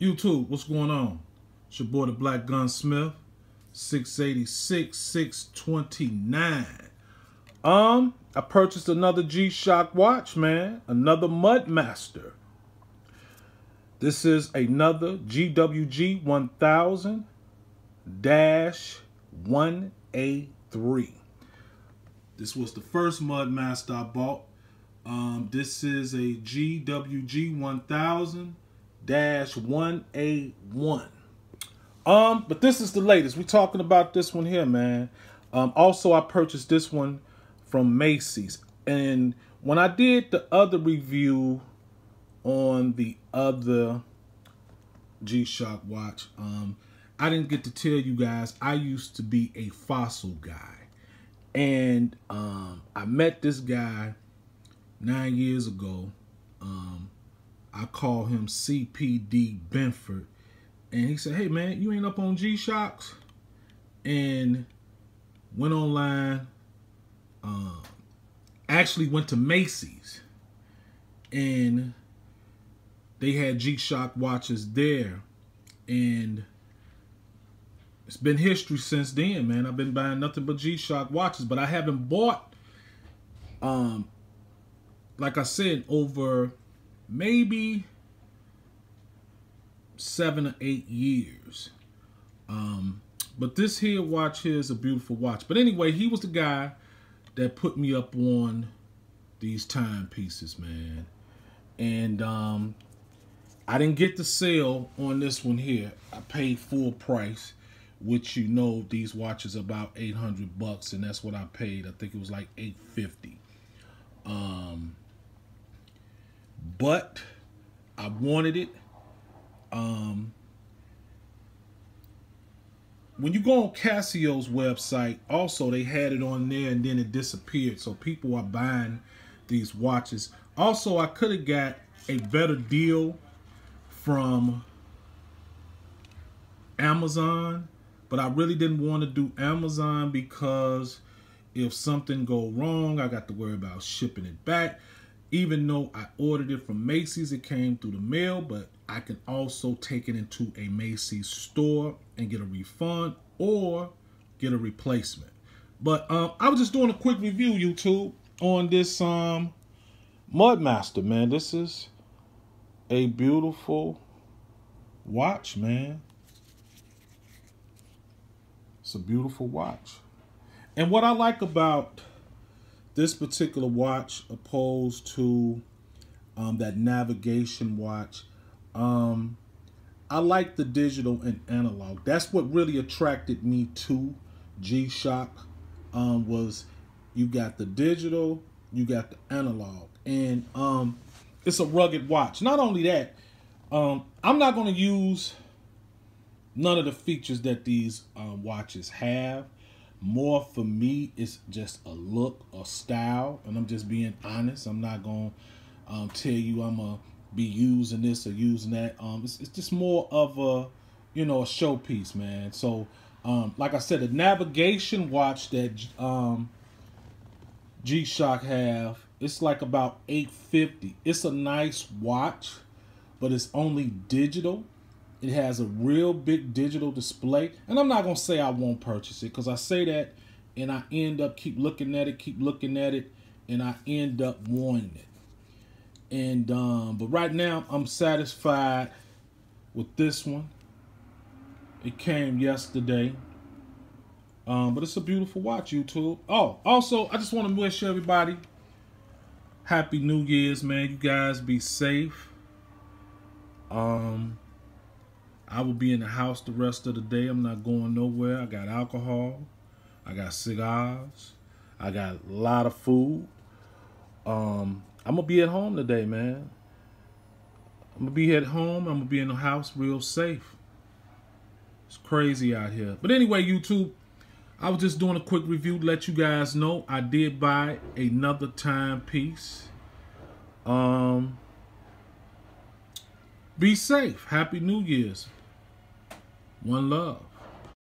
YouTube, what's going on? It's your boy, the Black Gunsmith, 686, 629. Um, I purchased another G-Shock watch, man. Another Mudmaster. This is another GWG 1000-1A3. This was the first Mudmaster I bought. Um, this is a GWG 1000 dash 1A1. Um, but this is the latest. We're talking about this one here, man. Um, also, I purchased this one from Macy's. And when I did the other review on the other G-Shock watch, um, I didn't get to tell you guys, I used to be a fossil guy. And um, I met this guy nine years ago. Um, I call him CPD Benford. And he said, hey, man, you ain't up on G-Shocks? And went online, um, actually went to Macy's. And they had G-Shock watches there. And it's been history since then, man. I've been buying nothing but G-Shock watches. But I haven't bought, um, like I said, over maybe seven or eight years. Um, but this here watch here is a beautiful watch. But anyway, he was the guy that put me up on these timepieces, man. And um, I didn't get the sale on this one here. I paid full price, which you know these watches about 800 bucks, and that's what I paid. I think it was like 850. Um, but I wanted it. Um, when you go on Casio's website, also they had it on there and then it disappeared. So people are buying these watches. Also, I could have got a better deal from Amazon, but I really didn't want to do Amazon because if something go wrong, I got to worry about shipping it back even though I ordered it from Macy's, it came through the mail, but I can also take it into a Macy's store and get a refund or get a replacement. But um, I was just doing a quick review, YouTube, on this um, Mudmaster, man. This is a beautiful watch, man. It's a beautiful watch. And what I like about this particular watch opposed to um, that navigation watch um, I like the digital and analog. That's what really attracted me to G-Shock um, was you got the digital you got the analog. And um, it's a rugged watch. Not only that um, I'm not going to use none of the features that these uh, watches have more for me it's just a look a style and i'm just being honest. I'm not gonna um, tell you i'm gonna be using this or using that. Um it's, it's just more of a you know a showpiece man. So um like i said the navigation watch that um g-shock have it's like about 850 it's a nice watch but it's only digital it has a real big digital display. And I'm not going to say I won't purchase it because I say that and I end up keep looking at it, keep looking at it, and I end up wanting it. And um, but right now I'm satisfied with this one. It came yesterday. Um, but it's a beautiful watch, YouTube. Oh, also, I just want to wish everybody Happy New Year's, man. You guys be safe. Um, I will be in the house the rest of the day. I'm not going nowhere. I got alcohol. I got cigars. I got a lot of food. Um, I'm gonna be at home today, man. I'm gonna be at home. I'm gonna be in the house real safe. It's crazy out here. But anyway, YouTube, I was just doing a quick review to let you guys know I did buy another timepiece. Um, be safe. Happy New Year's. One love.